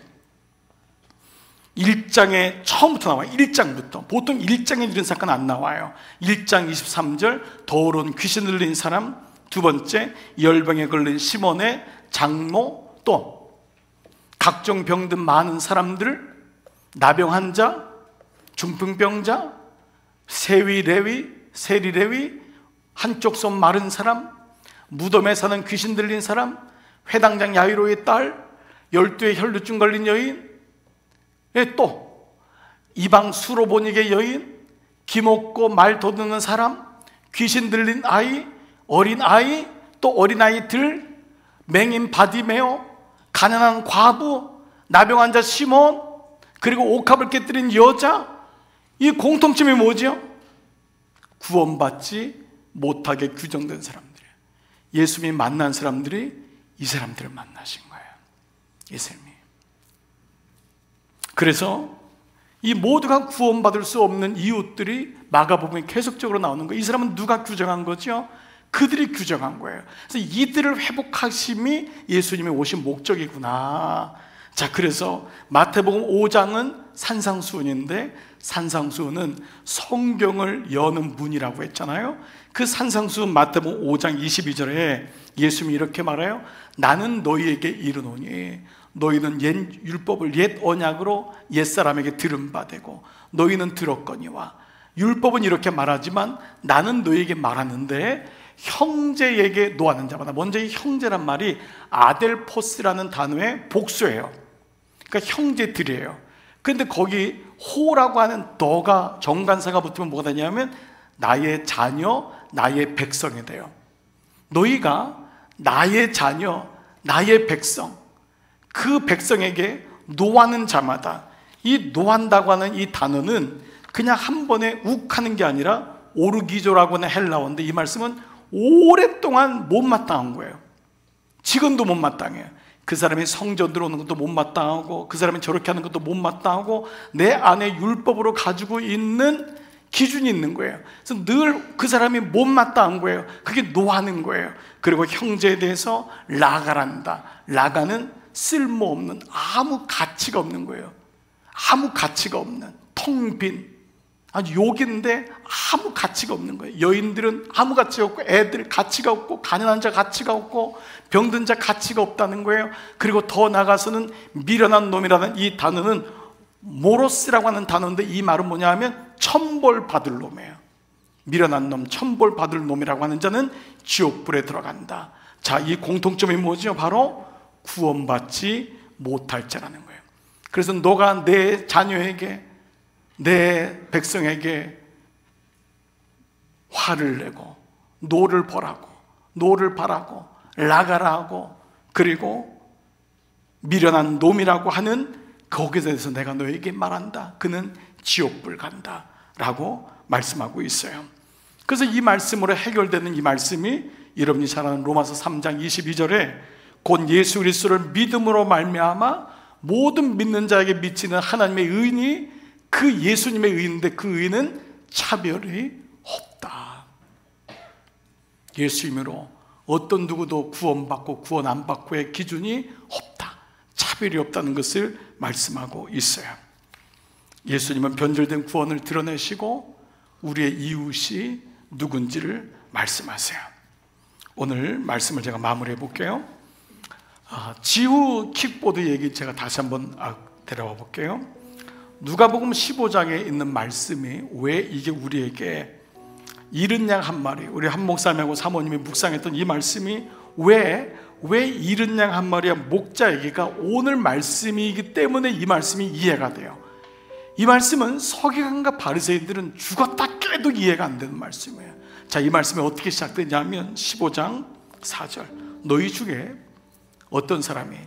1장에 처음부터 나와요. 1장부터. 보통 1장에 이런 사건 안 나와요. 1장 23절, 더러운 귀신 들린 사람. 두 번째, 열병에 걸린 시몬의 장모. 또, 각종 병든 많은 사람들, 나병 환자, 중풍병자, 세위 레위, 세리 레위, 한쪽 손 마른 사람, 무덤에 사는 귀신 들린 사람, 회당장 야이로의 딸, 열두 해 혈루증 걸린 여인, 예, 또 이방 수로보니게 여인, 귀먹고 말 더듬는 사람, 귀신 들린 아이, 어린 아이, 또 어린 아이들, 맹인 바디메오, 가난한 과부, 나병 환자 시몬, 그리고 옥합을 깨뜨린 여자, 이 공통점이 뭐죠? 구원받지 못하게 규정된 사람들이에요. 예수님이 만난 사람들이 이 사람들을 만나신 거예요. 예수님이. 그래서 이 모두가 구원받을 수 없는 이웃들이 마가복음에 계속적으로 나오는 거예요. 이 사람은 누가 규정한 거죠? 그들이 규정한 거예요. 그래서 이들을 회복하심이 예수님의 오신 목적이구나. 자, 그래서 마태복음 5장은 산상수훈인데 산상수훈은 성경을 여는 문이라고 했잖아요. 그 산상수훈 마태복음 5장 22절에 예수님이 이렇게 말해요. 나는 너희에게 이르노니 너희는 옛 율법을 옛 언약으로 옛 사람에게 들은 바 되고 너희는 들었거니와 율법은 이렇게 말하지만 나는 너희에게 말하는데 형제에게 노하는 자마다 먼저 이 형제란 말이 아델포스라는 단어의 복수예요. 그러니까 형제들이에요. 근데 거기 호라고 하는 너가 정관사가 붙으면 뭐가 되냐면 나의 자녀, 나의 백성이 돼요. 너희가 나의 자녀, 나의 백성, 그 백성에게 노하는 자마다 이 노한다고 하는 이 단어는 그냥 한 번에 욱 하는 게 아니라 오르기조라고 하는 헬라어인데 이 말씀은 오랫동안 못마땅한 거예요. 지금도 못마땅해요. 그 사람이 성전 들어오는 것도 못마땅하고 그 사람이 저렇게 하는 것도 못마땅하고 내 안에 율법으로 가지고 있는 기준이 있는 거예요. 그래서 늘 그 사람이 못마땅한 거예요. 그게 노하는 거예요. 그리고 형제에 대해서 라가란다. 라가는 쓸모없는 아무 가치가 없는 거예요. 아무 가치가 없는 텅 빈 아주 욕인데 아무 가치가 없는 거예요. 여인들은 아무 가치가 없고 애들 가치가 없고 가난한 자 가치가 없고 병든 자 가치가 없다는 거예요. 그리고 더 나가서는 미련한 놈이라는 이 단어는 모로스라고 하는 단어인데 이 말은 뭐냐 하면 천벌 받을 놈이에요. 미련한 놈, 천벌 받을 놈이라고 하는 자는 지옥불에 들어간다. 자, 이 공통점이 뭐죠? 바로 구원받지 못할 자라는 거예요. 그래서 너가 내 자녀에게 내 백성에게 화를 내고 노를 벌하고 노를 바라고 라가라 하고 그리고 미련한 놈이라고 하는 거기에 대해서 내가 너에게 말한다. 그는 지옥불 간다. 라고 말씀하고 있어요. 그래서 이 말씀으로 해결되는 이 말씀이 여러분이 잘 아는 로마서 3장 22절에 곧 예수 그리스도를 믿음으로 말미암아 모든 믿는 자에게 미치는 하나님의 의인이 그 예수님의 의인데 그 의인은 차별이 없다. 예수님으로 어떤 누구도 구원받고 구원 안 받고의 기준이 없다. 차별이 없다는 것을 말씀하고 있어요. 예수님은 변절된 구원을 드러내시고 우리의 이웃이 누군지를 말씀하세요. 오늘 말씀을 제가 마무리해 볼게요. 아, 지우 킥보드 얘기 제가 다시 한번 아, 데려와 볼게요. 누가복음 15장에 있는 말씀이 왜 이게 우리에게 이른 양 한 마리 우리 한 목사님하고 사모님이 묵상했던 이 말씀이 왜 왜 이른 양 한 마리와 목자에게가 오늘 말씀이기 때문에 이 말씀이 이해가 돼요. 이 말씀은 서기관과 바리새인들은 죽었다 깨도 이해가 안 되는 말씀이에요. 자, 이 말씀이 어떻게 시작되냐면 15장 4절. 너희 중에 어떤 사람이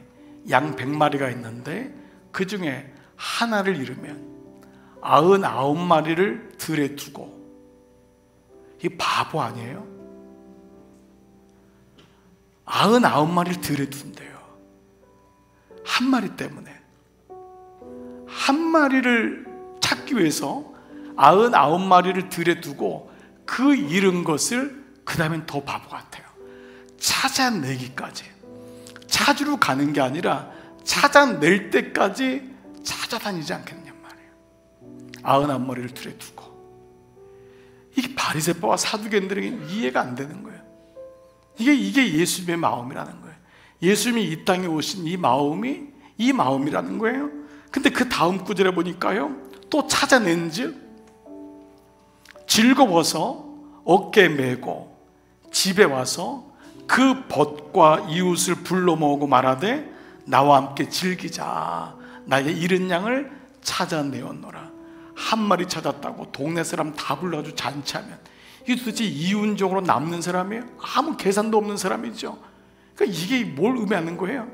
양 100마리가 있는데 그 중에 하나를 잃으면 아흔아홉 마리를 들에 두고 이 바보 아니에요? 아흔아홉 마리를 들에 둔대요. 한 마리 때문에 한 마리를 찾기 위해서 아흔아홉 마리를 들여 두고 그 잃은 것을 그 다음엔 더 바보 같아요. 찾아내기까지. 찾으러 가는 게 아니라 찾아낼 때까지 찾아다니지 않겠냐 말이에요. 아흔아홉 마리를 들여 두고. 이게 바리새파와 사두개인들에게 이해가 안 되는 거예요. 이게 이게 예수님의 마음이라는 거예요. 예수님이 이 땅에 오신 이 마음이 이 마음이라는 거예요. 근데 그 다음 구절에 보니까요. 또 찾아낸즉 즐거워서 어깨 메고 집에 와서 그 벗과 이웃을 불러 모으고 말하되 나와 함께 즐기자. 나의 잃은 양을 찾아내었노라. 한 마리 찾았다고 동네 사람 다 불러가지고 잔치하면 이게 도대체 이윤적으로 남는 사람이에요? 아무 계산도 없는 사람이죠. 그러니까 이게 뭘 의미하는 거예요?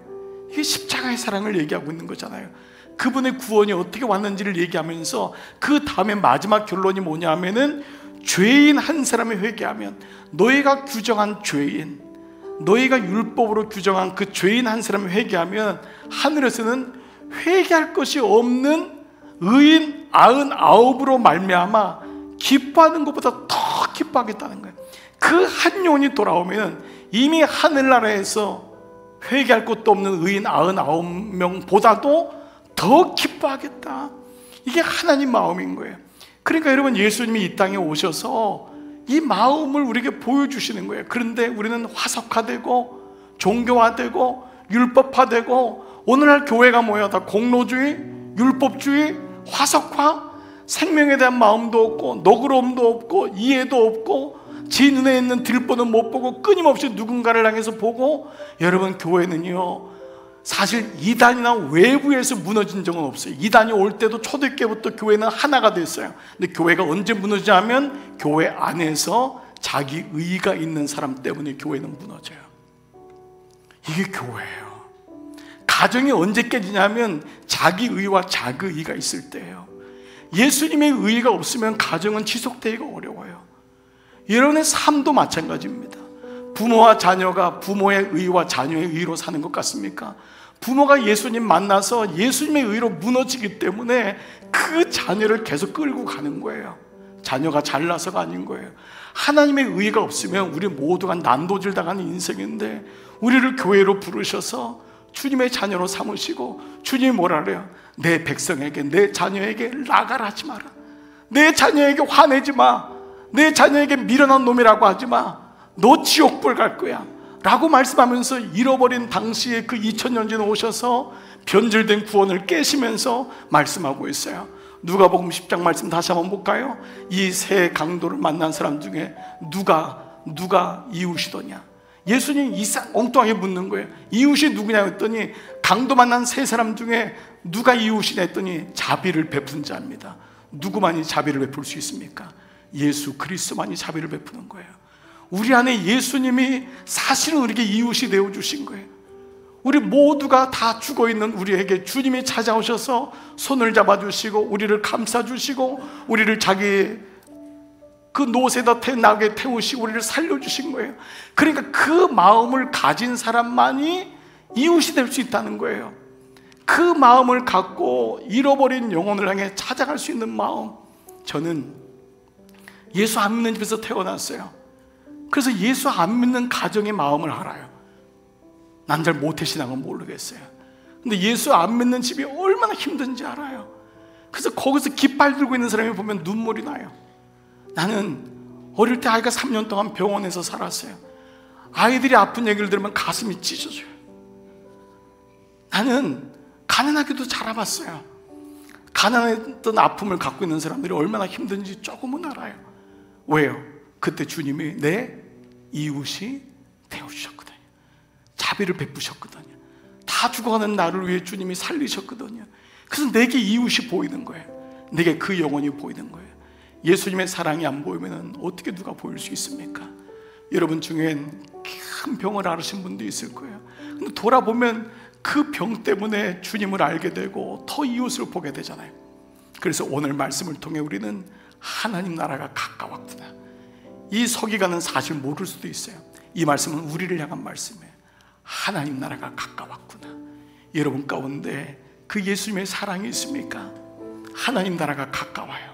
이게 십자가의 사랑을 얘기하고 있는 거잖아요. 그분의 구원이 어떻게 왔는지를 얘기하면서 그 다음에 마지막 결론이 뭐냐 하면은 죄인 한 사람이 회개하면 너희가 규정한 죄인 너희가 율법으로 규정한 그 죄인 한 사람이 회개하면 하늘에서는 회개할 것이 없는 의인 아흔 아홉으로 말미암아 기뻐하는 것보다 더 기뻐하겠다는 거예요. 그 한 영혼이 돌아오면 이미 하늘나라에서 회개할 것도 없는 의인 아흔 아홉 명보다도 더 기뻐하겠다. 이게 하나님 마음인 거예요. 그러니까 여러분 예수님이 이 땅에 오셔서 이 마음을 우리에게 보여주시는 거예요. 그런데 우리는 화석화되고 종교화되고 율법화되고 오늘날 교회가 뭐야? 다 공로주의, 율법주의, 화석화, 생명에 대한 마음도 없고 너그러움도 없고 이해도 없고 지 눈에 있는 들보는 못 보고 끊임없이 누군가를 향해서 보고 여러분 교회는요 사실 이단이나 외부에서 무너진 적은 없어요. 이단이 올 때도 초대교부터 교회는 하나가 됐어요. 근데 교회가 언제 무너지냐면 교회 안에서 자기 의가 있는 사람 때문에 교회는 무너져요. 이게 교회예요. 가정이 언제 깨지냐면 자기 의와 자기 의가 있을 때예요. 예수님의 의가 없으면 가정은 지속되기가 어려워요. 여러분의 삶도 마찬가지입니다. 부모와 자녀가 부모의 의와 자녀의 의로 사는 것 같습니까? 부모가 예수님 만나서 예수님의 의로 무너지기 때문에 그 자녀를 계속 끌고 가는 거예요. 자녀가 잘나서가 아닌 거예요. 하나님의 의가 없으면 우리 모두가 난도질 당하는 인생인데 우리를 교회로 부르셔서 주님의 자녀로 삼으시고 주님이 뭐라 그래요? 내 백성에게 내 자녀에게 나가라 하지 마라. 내 자녀에게 화내지 마. 내 자녀에게 미련한 놈이라고 하지 마. 너 지옥불 갈 거야. 라고 말씀하면서 잃어버린 당시에 그 2000년 전에 오셔서 변질된 구원을 깨시면서 말씀하고 있어요. 누가복음 10장 말씀 다시 한번 볼까요? 이 세 강도를 만난 사람 중에 누가 누가 이웃이더냐? 예수님 이상 엉뚱하게 묻는 거예요. 이웃이 누구냐 했더니 강도 만난 세 사람 중에 누가 이웃이냐 했더니 자비를 베푼 자입니다. 누구만이 자비를 베풀 수 있습니까? 예수 그리스도만이 자비를 베푸는 거예요. 우리 안에 예수님이 사실은 우리에게 이웃이 되어 주신 거예요. 우리 모두가 다 죽어 있는 우리에게 주님이 찾아오셔서 손을 잡아 주시고 우리를 감싸 주시고 우리를 자기 그 노새다 나게 태우시고 우리를 살려 주신 거예요. 그러니까 그 마음을 가진 사람만이 이웃이 될 수 있다는 거예요. 그 마음을 갖고 잃어버린 영혼을 향해 찾아갈 수 있는 마음. 저는 예수 안 믿는 집에서 태어났어요. 그래서 예수 안 믿는 가정의 마음을 알아요. 난 잘 모태신앙은 모르겠어요. 근데 예수 안 믿는 집이 얼마나 힘든지 알아요. 그래서 거기서 깃발 들고 있는 사람이 보면 눈물이 나요. 나는 어릴 때 아이가 3년 동안 병원에서 살았어요. 아이들이 아픈 얘기를 들으면 가슴이 찢어져요. 나는 가난하게도 자라봤어요. 가난했던 아픔을 갖고 있는 사람들이 얼마나 힘든지 조금은 알아요. 왜요? 그때 주님이 내 이웃이 되어주셨거든요. 자비를 베푸셨거든요. 다 죽어가는 나를 위해 주님이 살리셨거든요. 그래서 내게 이웃이 보이는 거예요. 내게 그 영혼이 보이는 거예요. 예수님의 사랑이 안 보이면 어떻게 누가 보일 수 있습니까? 여러분 중엔 큰 병을 앓으신 분도 있을 거예요. 근데 돌아보면 그 병 때문에 주님을 알게 되고 더 이웃을 보게 되잖아요. 그래서 오늘 말씀을 통해 우리는 하나님 나라가 가까웠구나. 이 서기관은 사실 모를 수도 있어요. 이 말씀은 우리를 향한 말씀이에요. 하나님 나라가 가까웠구나. 여러분 가운데 그 예수님의 사랑이 있습니까? 하나님 나라가 가까워요.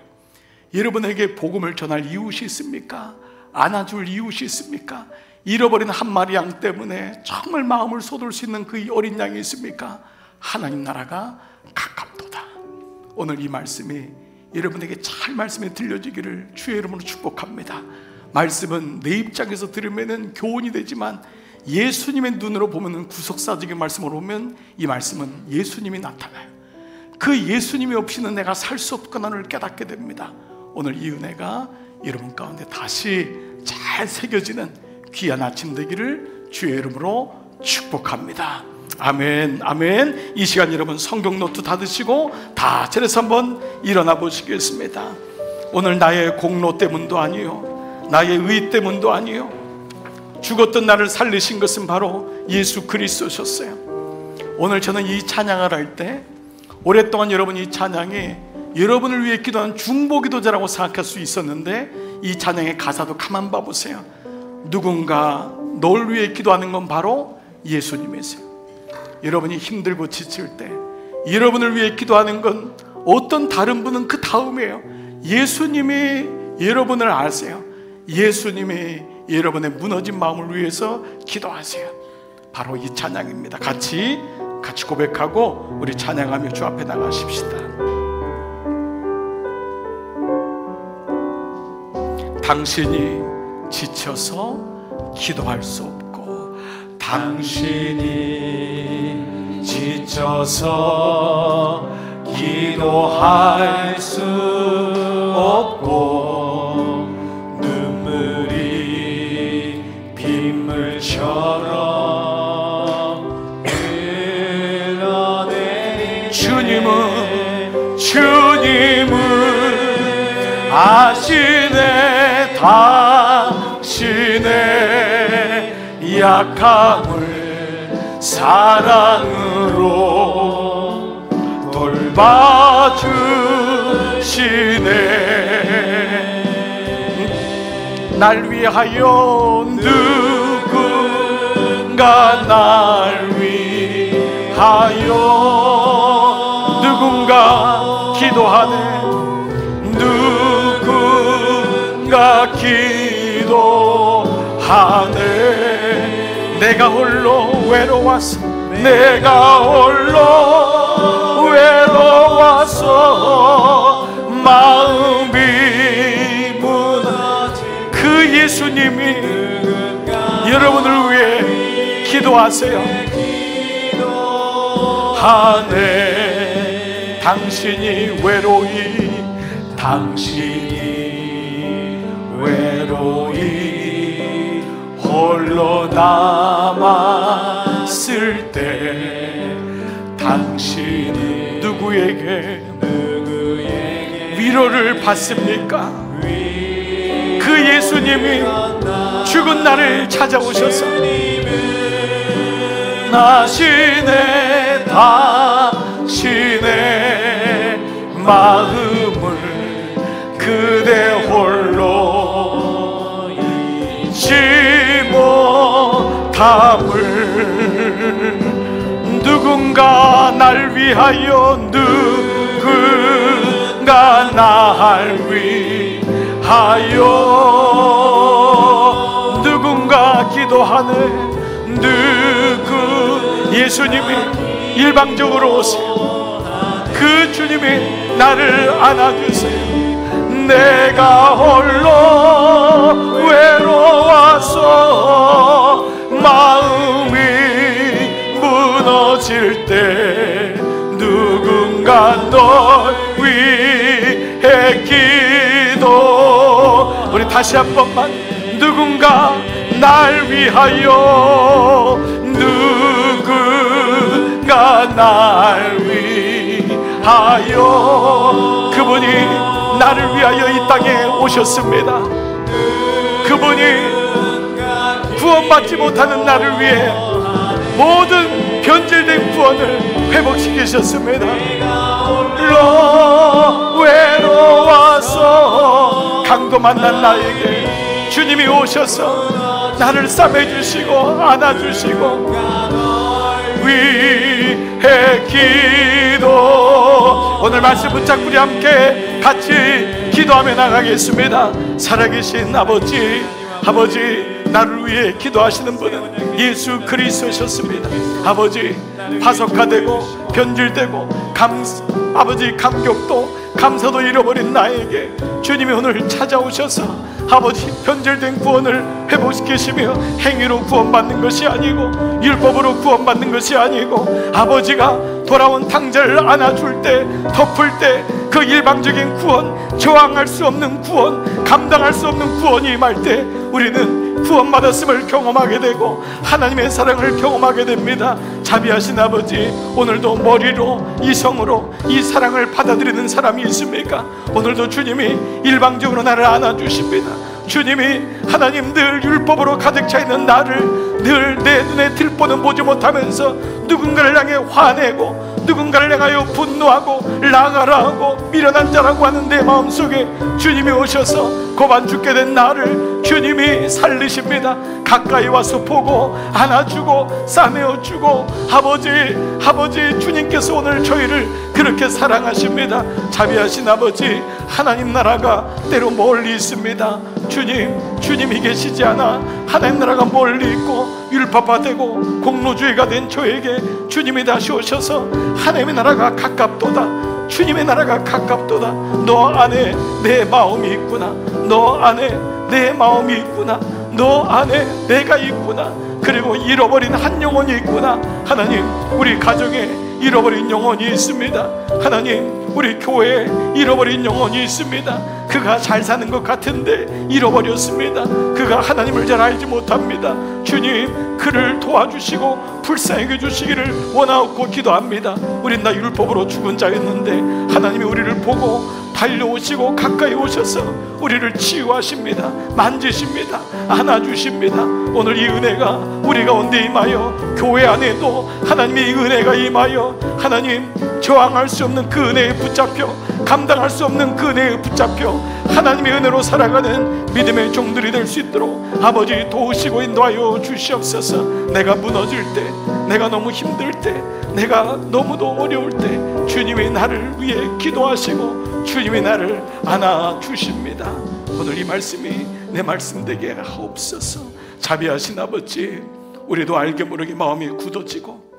여러분에게 복음을 전할 이웃이 있습니까? 안아줄 이웃이 있습니까? 잃어버린 한 마리 양 때문에 정말 마음을 쏟을 수 있는 그 어린 양이 있습니까? 하나님 나라가 가깝도다. 오늘 이 말씀이 여러분에게 잘 말씀이 들려지기를 주의 이름으로 축복합니다. 말씀은 내 입장에서 들으면 교훈이 되지만 예수님의 눈으로 보면 구속사적인 말씀으로 보면 이 말씀은 예수님이 나타나요. 그 예수님이 없이는 내가 살 수 없구나를 깨닫게 됩니다. 오늘 이 은혜가 여러분 가운데 다시 잘 새겨지는 귀한 아침 되기를 주의 이름으로 축복합니다. 아멘, 아멘. 이 시간 여러분 성경 노트 닫으시고 다 자리에서 한번 일어나 보시겠습니다. 오늘 나의 공로 때문도 아니요, 나의 의 때문도 아니요. 죽었던 나를 살리신 것은 바로 예수 그리스도셨어요. 오늘 저는 이 찬양을 할 때 오랫동안 여러분이 이 찬양이 여러분을 위해 기도하는 중보기도자라고 생각할 수 있었는데 이 찬양의 가사도 가만 봐보세요. 누군가 널 위해 기도하는 건 바로 예수님이세요. 여러분이 힘들고 지칠 때 여러분을 위해 기도하는 건 어떤 다른 분은 그 다음이에요. 예수님이 여러분을 아세요. 예수님이 여러분의 무너진 마음을 위해서 기도하세요. 바로 이 찬양입니다. 같이 같이 고백하고 우리 찬양하며 주 앞에 나가십시다. 당신이 지쳐서 기도할 수 없고 당신이 지쳐서 기도할 수 없고 아시네 당신의 약함을 사랑으로 돌봐주시네. 날 위하여 누군가 날 위하여 누군가 기도하네 기도하네. 내가 홀로 외로워서 내가 홀로 외로워서 마음이 그 예수님이 여러분을 위해 기도하세요. 하네. 당신이 외로이 당신이 외로이 홀로 남았을 때 당신이 누구에게 위로를 받습니까? 그 예수님이 죽은 나를 찾아오셔서 나신의 당신의 마음을 그대 홀로 잊지 못함을 누군가 날 위하여 누군가 날 위하여 누군가 기도하네. 누구? 예수님이 일방적으로 오세요. 그 주님이 나를 안아주세요. 내가 홀로 외로워서 마음이 무너질 때 누군가 널 위해 기도. 우리 다시 한 번만 누군가 날 위하여 누군가 날 위하여. 그분이 나를 위하여 이 땅에 오셨습니다 그분이 구원받지 못하는 나를 위해 모든 변질된 구원을 회복시키셨습니다. 홀로 외로워서 강도 만난 나에게 주님이 오셔서 나를 싸매주시고 안아주시고 위해 기도. 오늘 말씀 붙잡고 우리 함께 같이 기도하며 나가겠습니다. 살아계신 아버지, 아버지, 나를 위해 기도하시는 분은 예수 그리스도셨습니다. 아버지, 파석화되고 변질되고 감, 아버지 감격도 감사도 잃어버린 나에게 주님이 오늘 찾아오셔서 아버지 변절된 구원을 회복시키시며 행위로 구원받는 것이 아니고 율법으로 구원받는 것이 아니고 아버지가 돌아온 탕자를 안아줄 때 덮을 때 그 일방적인 구원 저항할 수 없는 구원 감당할 수 없는 구원이 임할 때 우리는 구원받았음을 경험하게 되고 하나님의 사랑을 경험하게 됩니다 자비하신 아버지 오늘도 머리로 이성으로 이 사랑을 받아들이는 사람이 있습니까? 오늘도 주님이 일방적으로 나를 안아주십니다 주님이 하나님 늘 율법으로 가득 차 있는 나를 늘 내 눈에 들보는 보지 못하면서 누군가를 향해 화내고 누군가를 향하여 분노하고 나가라 하고 미련한 자라고 하는 내 마음속에 주님이 오셔서 고반 죽게 된 나를 주님이 살리십니다. 가까이 와서 보고 안아주고 싸매어주고 아버지 아버지 주님께서 오늘 저희를 그렇게 사랑하십니다. 자비하신 아버지 하나님 나라가 때로 멀리 있습니다 주님 주님이 계시지 않아 하나님 나라가 멀리 있고 율법화되고 공로주의가 된 저에게 주님이 다시 오셔서 하나님의 나라가 가깝도다. 주님의 나라가 가깝도다. 너 안에 내 마음이 있구나. 너 안에 내 마음이 있구나. 너 안에 내가 있구나. 그리고 잃어버린 한 영혼이 있구나. 하나님 우리 가정에 잃어버린 영혼이 있습니다. 하나님 우리 교회에 잃어버린 영혼이 있습니다 그가 잘 사는 것 같은데 잃어버렸습니다. 그가 하나님을 잘 알지 못합니다. 주님 그를 도와주시고 불쌍히 해주시기를 원하옵고 기도합니다. 우린 다 율법으로 죽은 자였는데 하나님이 우리를 보고 달려오시고 가까이 오셔서 우리를 치유하십니다. 만지십니다. 안아주십니다. 오늘 이 은혜가 우리 가운데 임하여 교회 안에도 하나님의 은혜가 임하여 하나님 저항할 수 없는 그 은혜에 붙잡혀 감당할 수 없는 그 은혜에 붙잡혀 하나님의 은혜로 살아가는 믿음의 종들이 될 수 있도록 아버지 도우시고 인도하여 주시옵소서. 내가 무너질 때 내가 너무 힘들 때 내가 너무도 어려울 때 주님이 나를 위해 기도하시고 주님이 나를 안아 주십니다. 오늘 이 말씀이 내 말씀 되게 하옵소서. 자비하신 아버지 우리도 알게 모르게 마음이 굳어지고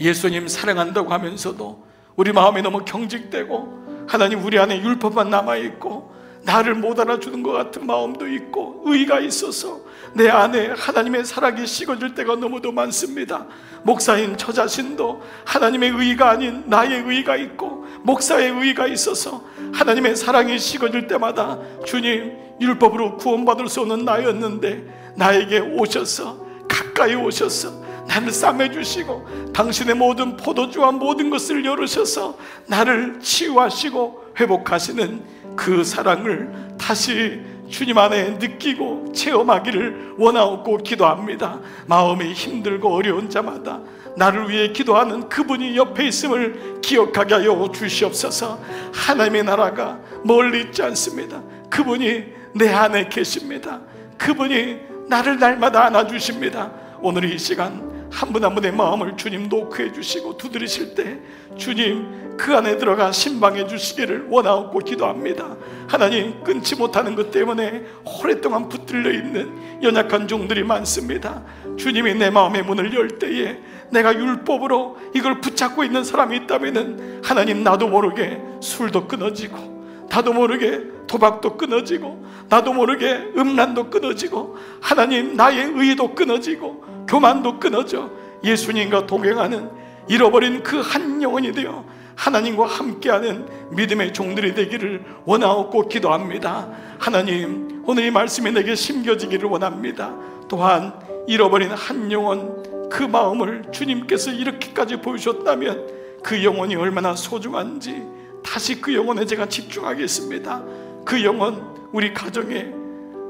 예수님 사랑한다고 하면서도 우리 마음이 너무 경직되고 하나님 우리 안에 율법만 남아있고 나를 못 알아주는 것 같은 마음도 있고 의가 있어서 내 안에 하나님의 사랑이 식어질 때가 너무도 많습니다. 목사인 저 자신도 하나님의 의가 아닌 나의 의가 있고 목사의 의가 있어서 하나님의 사랑이 식어질 때마다 주님 율법으로 구원받을 수 없는 나였는데 나에게 오셔서 가까이 오셔서 나를 싸매주시고 당신의 모든 포도주와 모든 것을 열으셔서 나를 치유하시고 회복하시는 그 사랑을 다시 주님 안에 느끼고 체험하기를 원하옵고 기도합니다. 마음이 힘들고 어려운 자마다 나를 위해 기도하는 그분이 옆에 있음을 기억하게 하여 주시옵소서. 하나님의 나라가 멀리 있지 않습니다. 그분이 내 안에 계십니다. 그분이 나를 날마다 안아주십니다. 오늘 이 시간 한 분 한 분의 마음을 주님 노크해 주시고 두드리실 때 주님 그 안에 들어가 신방해 주시기를 원하옵고 기도합니다. 하나님 끊지 못하는 것 때문에 오랫동안 붙들려 있는 연약한 종들이 많습니다. 주님이 내 마음의 문을 열 때에 내가 율법으로 이걸 붙잡고 있는 사람이 있다면은 하나님 나도 모르게 술도 끊어지고 나도 모르게 도박도 끊어지고 나도 모르게 음란도 끊어지고 하나님 나의 의도 끊어지고 교만도 끊어져 예수님과 동행하는 잃어버린 그 한 영혼이 되어 하나님과 함께하는 믿음의 종들이 되기를 원하옵고 기도합니다. 하나님 오늘 이 말씀이 내게 심겨지기를 원합니다. 또한 잃어버린 한 영혼 그 마음을 주님께서 이렇게까지 보여줬다면 그 영혼이 얼마나 소중한지 다시 그 영혼에 제가 집중하겠습니다. 그 영혼 우리 가정에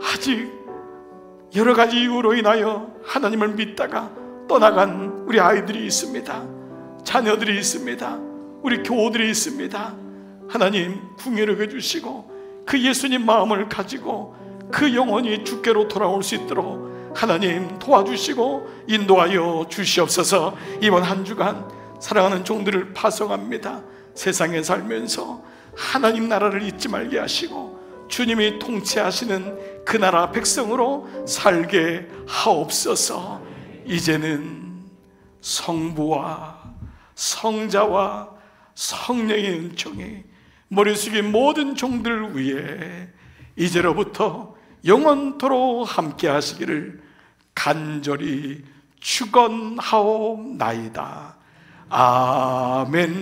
아직 여러 가지 이유로 인하여 하나님을 믿다가 떠나간 우리 아이들이 있습니다. 자녀들이 있습니다. 우리 교우들이 있습니다. 하나님 궁유를 해주시고 그 예수님 마음을 가지고 그 영혼이 주께로 돌아올 수 있도록 하나님 도와주시고 인도하여 주시옵소서 이번 한 주간 사랑하는 종들을 파송합니다. 세상에 살면서 하나님 나라를 잊지 말게 하시고 주님이 통치하시는 그 나라 백성으로 살게 하옵소서. 이제는 성부와 성자와 성령의 은총이 머리 숙인 모든 종들 위에 이제로부터 영원토록 함께 하시기를 간절히 축원하옵나이다. 아멘.